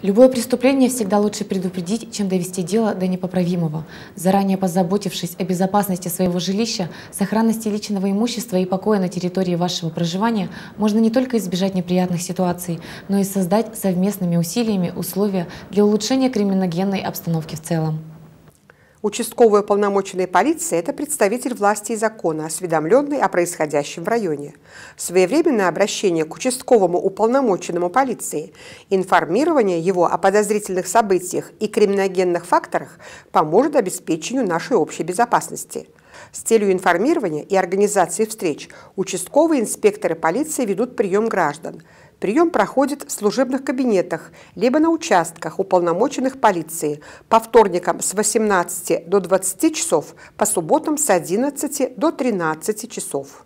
Любое преступление всегда лучше предупредить, чем довести дело до непоправимого. Заранее позаботившись о безопасности своего жилища, сохранности личного имущества и покоя на территории вашего проживания, можно не только избежать неприятных ситуаций, но и создать совместными усилиями условия для улучшения криминогенной обстановки в целом. Участковый уполномоченный полиции – это представитель власти и закона, осведомленный о происходящем в районе. Своевременное обращение к участковому уполномоченному полиции, информирование его о подозрительных событиях и криминогенных факторах поможет обеспечению нашей общей безопасности. С целью информирования и организации встреч участковые инспекторы полиции ведут прием граждан – Прием проходит в служебных кабинетах, либо на участках уполномоченных полиции по вторникам с 18 до 20 часов, по субботам с 11 до 13 часов.